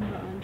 Farbe.